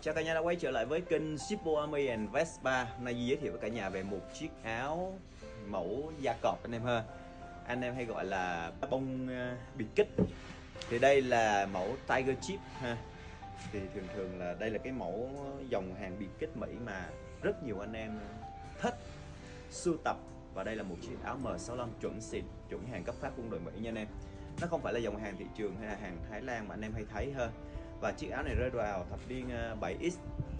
Chào cả nhà đã quay trở lại với kênh Shippo Army and Vespa. Hôm nay Duy giới thiệu với cả nhà về một chiếc áo mẫu da cọp anh em ha. Anh em hay gọi là bông uh, biệt kích. Thì đây là mẫu Tiger Chip ha. Thì thường thường là đây là cái mẫu dòng hàng biệt kích Mỹ mà rất nhiều anh em thích sưu tập. Và đây là một chiếc áo M65 chuẩn xịn, chuẩn hàng cấp phát quân đội Mỹ nha anh em. Nó không phải là dòng hàng thị trường hay là hàng Thái Lan mà anh em hay thấy ha và chiếc áo này rơi vào thập niên ờ, 7X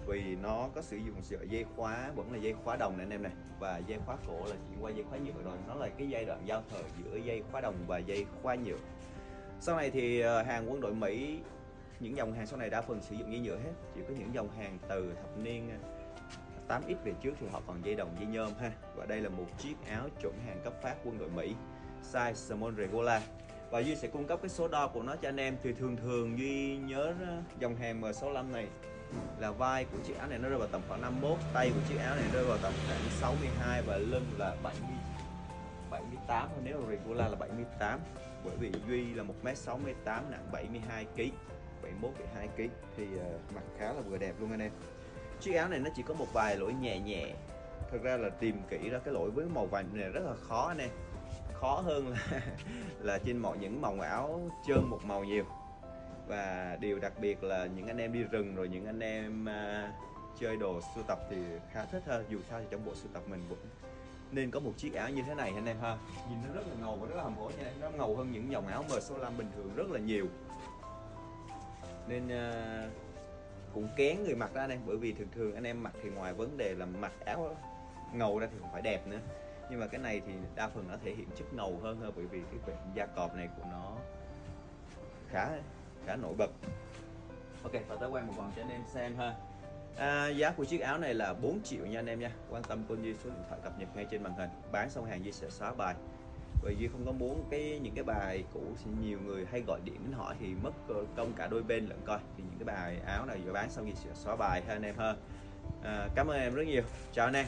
vì nó có sử dụng sợi dây khóa, vẫn là dây khóa đồng này anh em này và dây khóa cổ là chuyển qua dây khóa nhựa rồi, nó là cái giai đoạn giao thời giữa dây khóa đồng và dây khóa nhựa. Sau này thì ờ, hàng quân đội Mỹ, những dòng hàng sau này đa phần sử dụng dây nhựa hết, chỉ có những dòng hàng từ thập niên ờ, 8X về trước thì họ còn dây đồng, dây nhôm ha. Và đây là một chiếc áo chuẩn hàng cấp phát quân đội Mỹ, size small regular và Duy sẽ cung cấp cái số đo của nó cho anh em. Thì thường thường Duy nhớ ờ, dòng hàng M65 này là vai của chiếc áo này nó rơi vào tầm khoảng 51 tay của chiếc áo này rơi vào tầm khoảng 62 và lưng là 70 78 nếu mà regular là 78 bởi vì Duy là 1m68 nặng 72 kg 71 72 kg thì uh, mặt khá là vừa đẹp luôn anh em. Chiếc áo này nó chỉ có một vài lỗi nhẹ nhẹ. Thật ra là tìm kỹ ra cái lỗi với màu vàng này rất là khó anh em khó hơn là là trên mọi những màu áo trơn một màu nhiều. Và điều đặc biệt là những anh em đi rừng rồi những anh em uh, chơi đồ sưu tập thì khá thích hơn dù sao thì trong bộ sưu tập mình cũng nên có một chiếc áo như thế này anh em ha. Nhìn nó rất là ngầu và rất là hầm hố nha nó ngầu hơn những dòng áo M65 bình thường rất là nhiều. Nên uh, cũng kén người mặc ra anh em bởi vì thường thường anh em mặc thì ngoài vấn đề là mặc áo ngầu ra thì cũng phải đẹp nữa nhưng mà cái này thì đa phần nó thể hiện chất ngầu hơn hơn bởi vì cái bệnh da cọp này của nó khá khá nổi bật. Ok và tới quay một vòng cho anh em xem ha. À, giá của chiếc áo này là 4 triệu nha anh em nha. Quan tâm con Duy số điện thoại cập nhật ngay trên màn hình. Bán xong hàng Duy sẽ xóa bài. Bởi Duy không có muốn cái những cái bài cũ thì nhiều người hay gọi điện đến hỏi thì mất công cả đôi bên lẫn coi. Thì những cái bài áo này vừa bán xong Duy sẽ xóa bài ha anh em ha. À, cảm ơn em rất nhiều. Chào anh em.